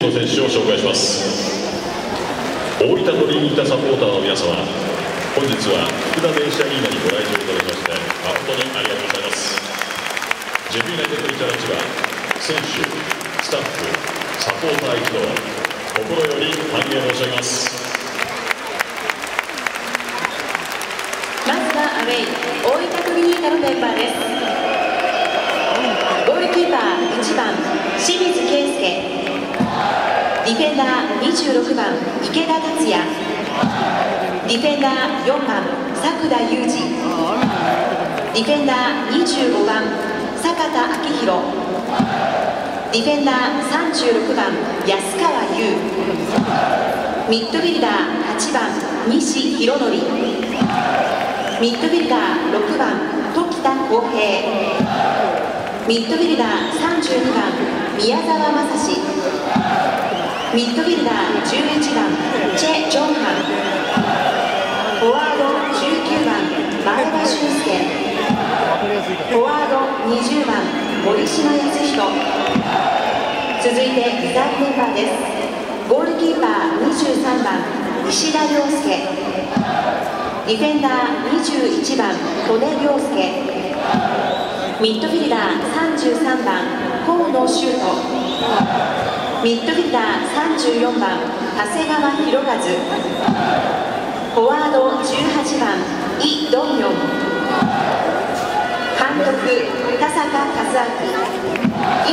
の選手を紹介します。大分トリニータサポーターの皆様本日は福田電車アリーナにご来場いただきまして誠にありがとうございます。ジェビーナテクニチャラチは選手スタッフサポーター一同心より歓迎申し上げます。まずはアウェイ大分トリニータのメンバーです。ディフェンダー26番池田達也。ディフェンダー4番作田裕二。ディフェンダー25番坂田昭弘ディフェンダー36番安川優。ミッドフィルダー8番西博則。ミッドフィルダー6番時田康平。ミッドフィルダー32番宮沢正史ミッドフィルダー11番チェ・ジョンハン。フォワード19番前田俊介。フォワード20番森島康彦。続いてリザーブメンバーです。ゴールキーパー23番石田亮介。ディフェンダー21番利根亮介。ミッドフィルダー33番河野修斗。ミッドフィルダー34番長谷川博和フォワード18番イ・ドンヨン。監督田坂和明。